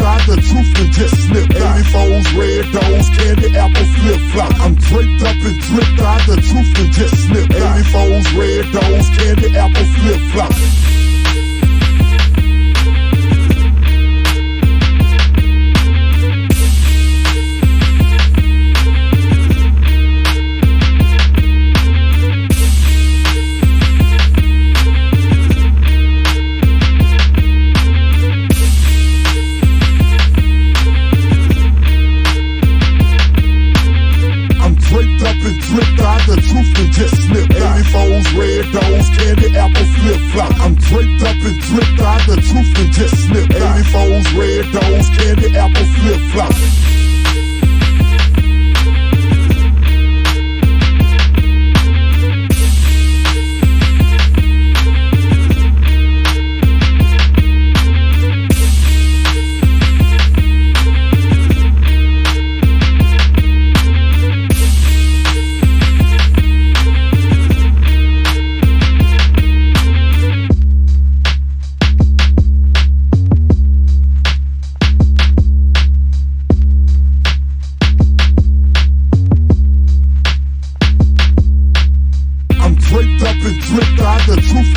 lie, the truth can just slipped out. 84s, red doors, candy apple flip flop. I'm draped up and dripped out, the truth can just slipped out. 84s, red doors, candy apple the truth can just slip out. 84s, red doors, candy apple flip flop. I'm draped up and dripped out, the truth can just slip out. 84s, red doors, candy apple and the truth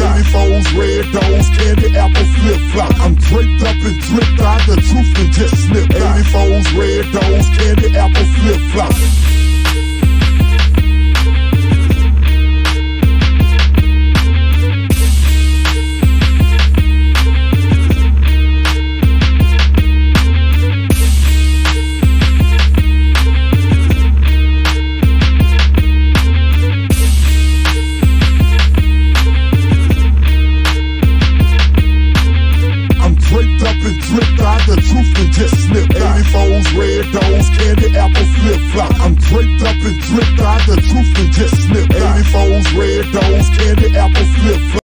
out. 84s, red candy apple flip flop. I'm draped up and dripped out, the truth can just slip out. 84s, red doors, candy apple flip flop. 84s, red doors, candy apple flip flop. I'm draped up and dripped out, the truth can just slip out. 84s, red doors, candy apple flip flop.